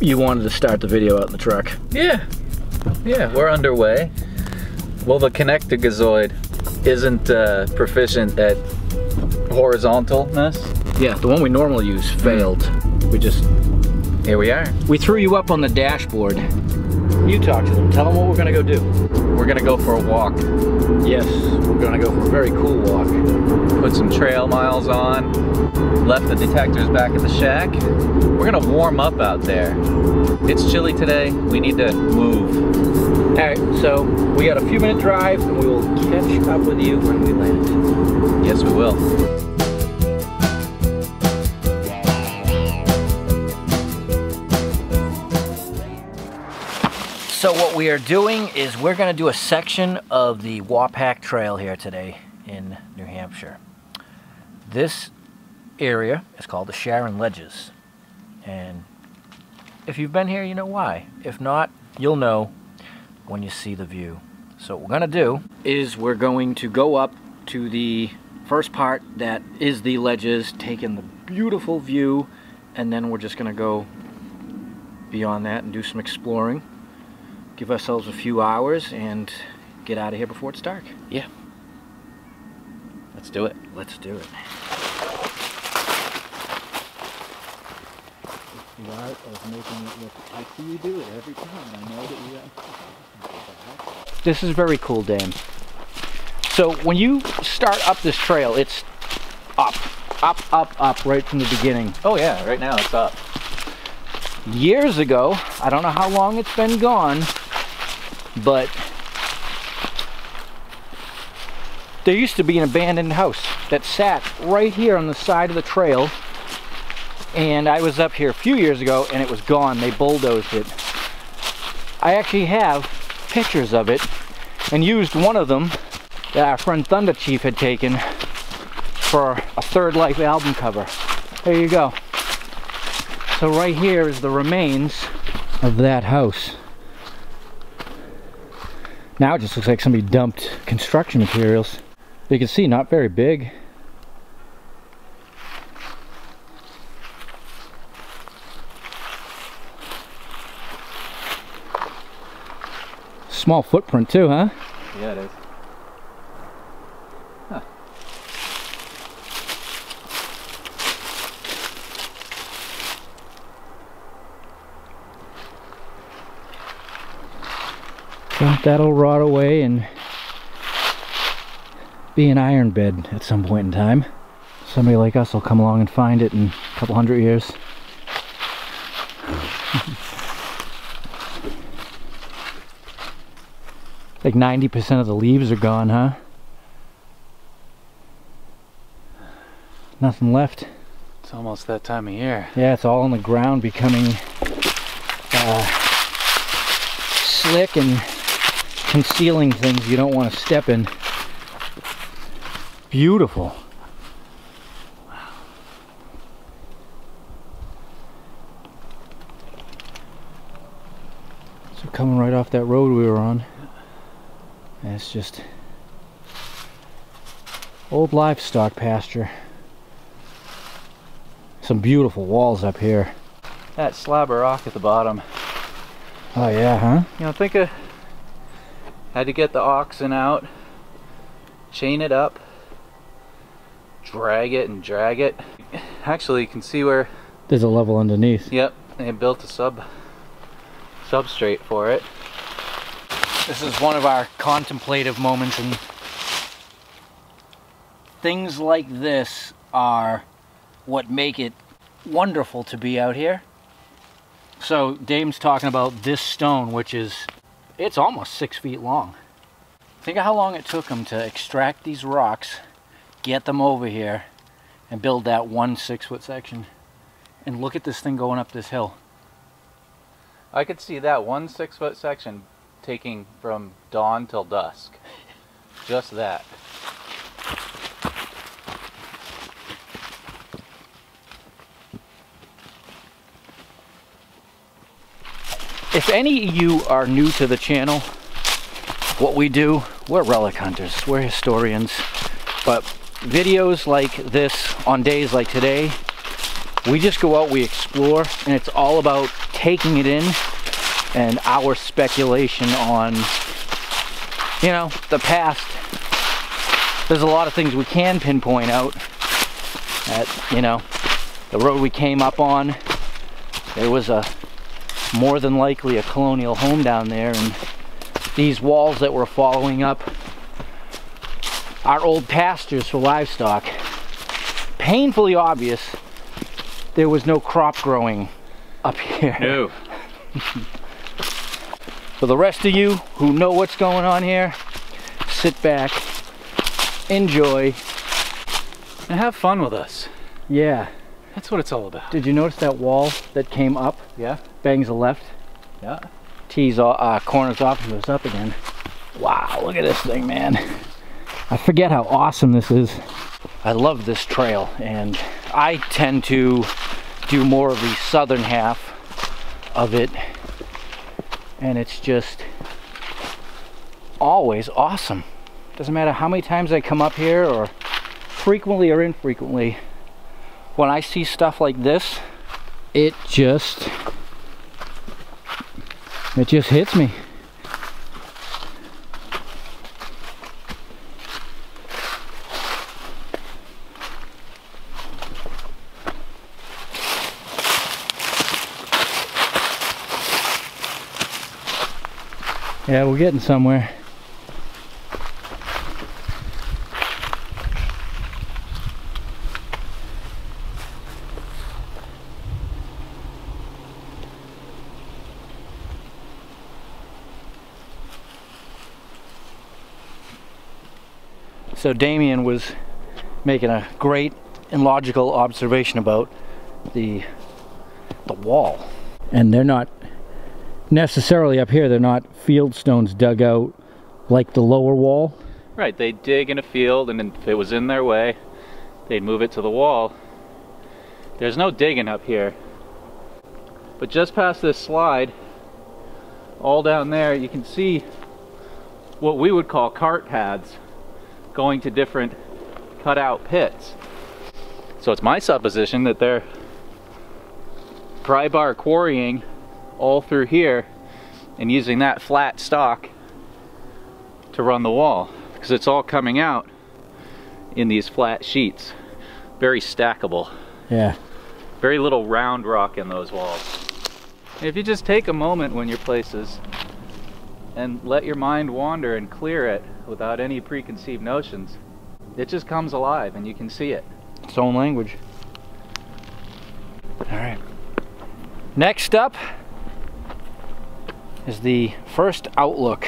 you wanted to start the video out in the truck. Yeah, yeah, we're underway. Well, the Connectigazoid isn't uh, proficient at horizontalness. Yeah, the one we normally use failed. We just, Here we are. we threw you up on the dashboard. You talk to them, tell them what we're gonna go do. We're gonna go for a walk, Yes, we're gonna go for a very cool walk. put some trail miles on, left the detectors back at the shack. We're gonna warm up out there. It's chilly today, we need to move. All right, so we got a few minute drive and we will catch up with you when we land. Yes, we will. So what we are doing is we're going to do a section of the Wapack Trail here today in New Hampshire. This area is called the Sharon Ledges. And if you've been here, you know why. If not, you'll know when you see the view. So what we're going to do is we're going to go up to the first part that is the ledges, taking the beautiful view, and then we're just going to go beyond that and do some exploring give ourselves a few hours and get out of here before it's dark. Yeah. Let's do it. Let's do it. The art of making it look. I see you do it every time. I know that you. This is very cool, Dame. So when you start up this trail, it's up, up, up, up right from the beginning. Oh yeah, right now it's up. Years ago, I don't know how long it's been gone, but there used to be an abandoned house that sat right here on the side of the trail. And I was up here a few years ago and it was gone. They bulldozed it. I actually have pictures of it and used one of them that our friend Thunder Chief had taken for a Third Life album cover. There you go. So right here is the remains of that house. Now it just looks like somebody dumped construction materials. You can see not very big. Small footprint too, huh? Yeah, it is. So that'll rot away and be an iron bed at some point in time. Somebody like us will come along and find it in a couple hundred years. like 90% of the leaves are gone, huh? Nothing left. It's almost that time of year. Yeah, it's all on the ground becoming uh, slick and concealing things you don't want to step in. Beautiful. So coming right off that road we were on. And it's just old livestock pasture. Some beautiful walls up here. That slab of rock at the bottom. Oh yeah, huh? You know, think of had to get the oxen out, chain it up, drag it and drag it. Actually, you can see where. There's a level underneath. Yep, they built a sub substrate for it. This is one of our contemplative moments and things like this are what make it wonderful to be out here. So Dame's talking about this stone, which is, it's almost six feet long. Think of how long it took them to extract these rocks, get them over here, and build that one six foot section. And look at this thing going up this hill. I could see that one six foot section taking from dawn till dusk. Just that. If any of you are new to the channel, what we do, we're relic hunters, we're historians. But videos like this on days like today, we just go out, we explore, and it's all about taking it in and our speculation on, you know, the past. There's a lot of things we can pinpoint out. That, you know, the road we came up on, there was a more than likely a colonial home down there and these walls that we're following up are old pastures for livestock. Painfully obvious there was no crop growing up here. No. For the rest of you who know what's going on here, sit back, enjoy. And have fun with us. Yeah. That's what it's all about. Did you notice that wall that came up, Yeah. bangs a left, Yeah. tees o- uh, corners off and goes up again? Wow, look at this thing, man. I forget how awesome this is. I love this trail and I tend to do more of the southern half of it and it's just always awesome. Doesn't matter how many times I come up here or frequently or infrequently, when I see stuff like this, it just it just hits me. Yeah, we're getting somewhere. So Damien was making a great and logical observation about the the wall. And they're not necessarily up here, they're not field stones dug out like the lower wall. Right, they'd dig in a field and if it was in their way, they'd move it to the wall. There's no digging up here. But just past this slide, all down there, you can see what we would call cart paths going to different cutout pits. So it's my supposition that they're pry bar quarrying all through here and using that flat stock to run the wall because it's all coming out in these flat sheets. Very stackable. Yeah. Very little round rock in those walls. If you just take a moment when your places and let your mind wander and clear it without any preconceived notions, it just comes alive and you can see it. Its own language. All right. Next up is the first outlook.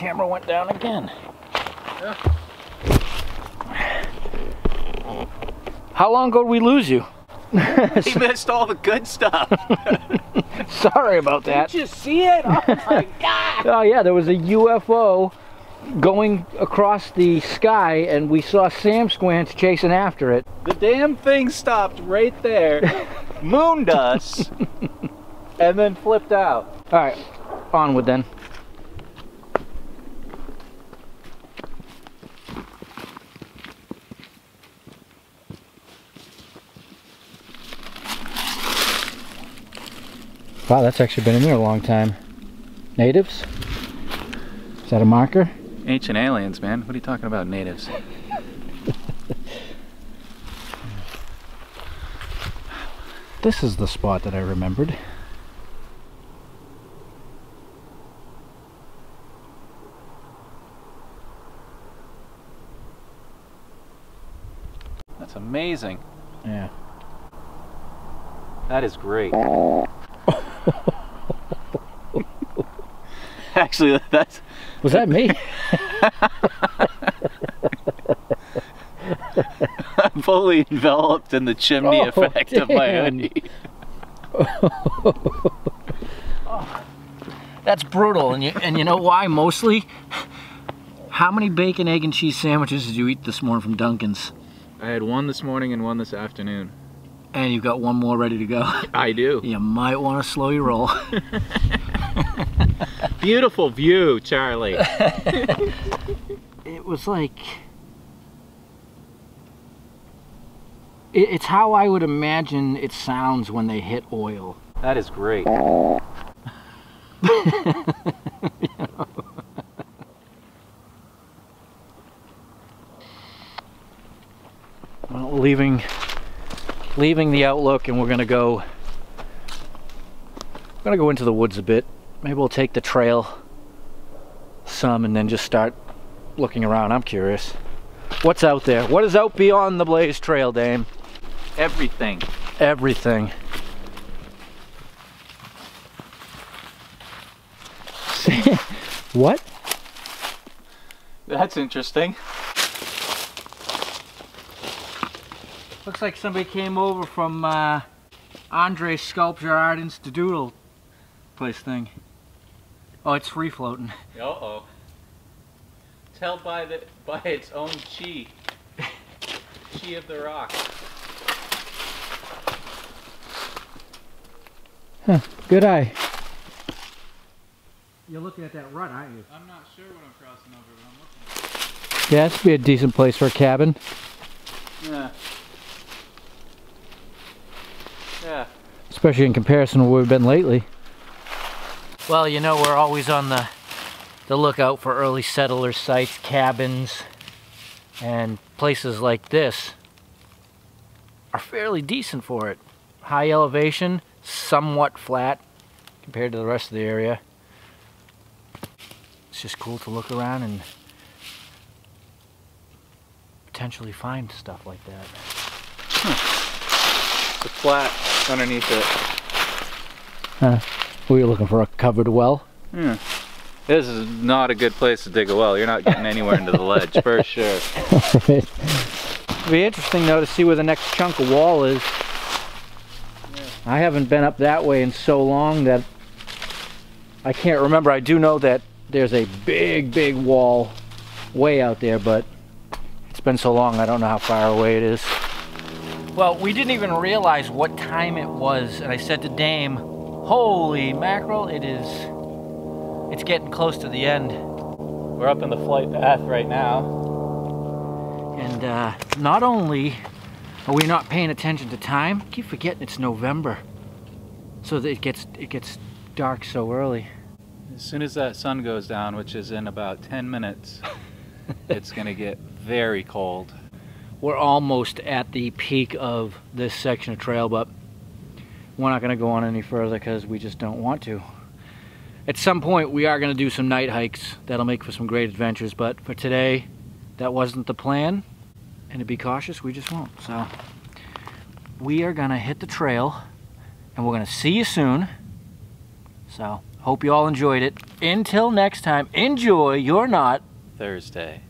Camera went down again. How long ago did we lose you? He missed all the good stuff. Sorry about that. Did you see it? Oh my god! Oh yeah, there was a UFO going across the sky and we saw Sam Squanch chasing after it. The damn thing stopped right there, mooned us, and then flipped out. All right, onward then. Wow, that's actually been in there a long time. Natives? Is that a marker? Ancient aliens, man. What are you talking about, natives? This is the spot that I remembered. That's amazing. Yeah. That is great. Actually, that's Was that me? I'm fully enveloped in the chimney Oh, effect of my damn. hoodie. That's brutal, and you and you know why? Mostly, how many bacon, egg, and cheese sandwiches did you eat this morning from Dunkin's? I had one this morning and one this afternoon. And you've got one more ready to go. I do. You might want to slow your roll. Beautiful view, Charlie. it was like it, it's how I would imagine it sounds when they hit oil. That is great. Well, leaving leaving the outlook and we're gonna go we're gonna go into the woods a bit. Maybe we'll take the trail some and then just start looking around. I'm curious. What's out there? What is out beyond the Blaze Trail, Dame? Everything. Everything. what? That's interesting. Looks like somebody came over from uh, Andre's Sculpture Art Institute place thing. Oh, it's free floating. Uh oh. It's held by the by its own chi. chi of the rock. Huh, good eye. You're looking at that rut, aren't you? I'm not sure what I'm crossing over, but I'm looking. Yeah, this would be a decent place for a cabin. Yeah. Yeah. Especially in comparison to where we've been lately. Well, you know, we're always on the, the lookout for early settler sites, cabins, and places like this are fairly decent for it. High elevation, somewhat flat compared to the rest of the area. It's just cool to look around and potentially find stuff like that. The flat underneath it. Huh. We were looking for a covered well. Yeah. This is not a good place to dig a well. You're not getting anywhere into the ledge for sure. It'd be interesting though to see where the next chunk of wall is. Yeah. I haven't been up that way in so long that I can't remember. I do know that there's a big, big wall way out there, but it's been so long I don't know how far away it is. Well, we didn't even realize what time it was, and I said to Dame, holy mackerel, it is, it's getting close to the end. We're up in the flight path right now. And uh, not only are we not paying attention to time, I keep forgetting it's November. So that it gets it gets dark so early. As soon as that sun goes down, which is in about 10 minutes, it's gonna get very cold. We're almost at the peak of this section of trail, but we're not going to go on any further because we just don't want to. At some point, we are going to do some night hikes. That'll make for some great adventures, but for today, that wasn't the plan. And to be cautious, we just won't. So, we are going to hit the trail, and we're going to see you soon. So, hope you all enjoyed it. Until next time, enjoy your not Thursday.